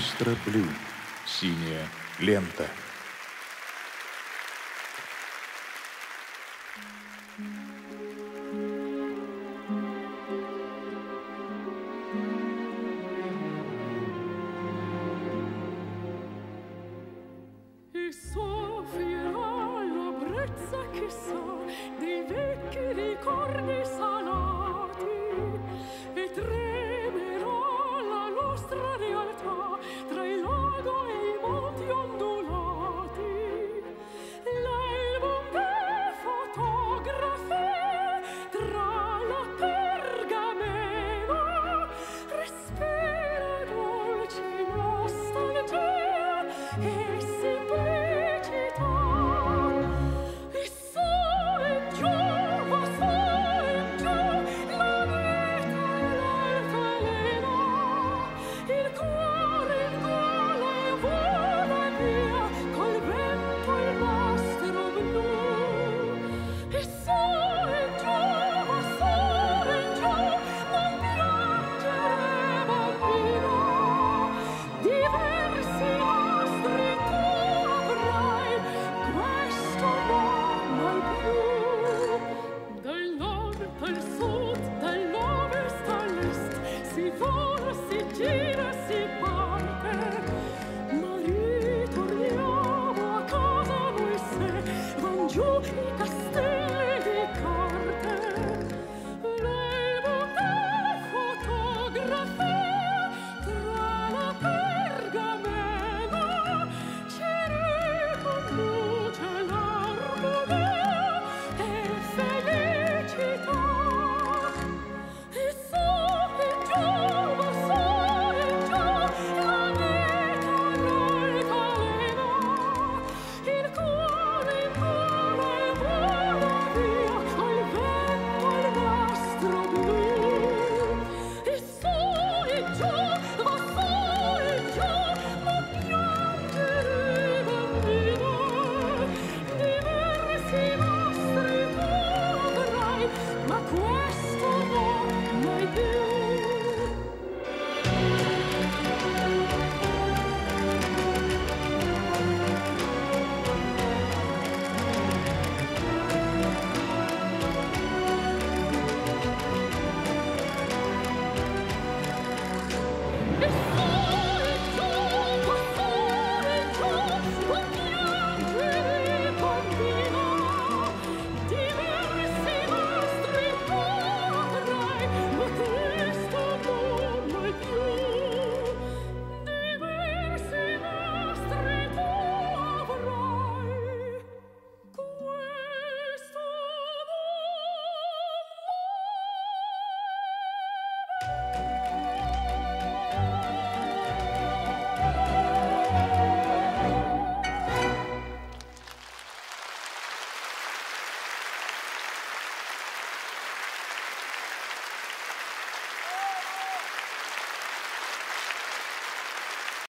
Астра Блю. Синяя лента. E Hey.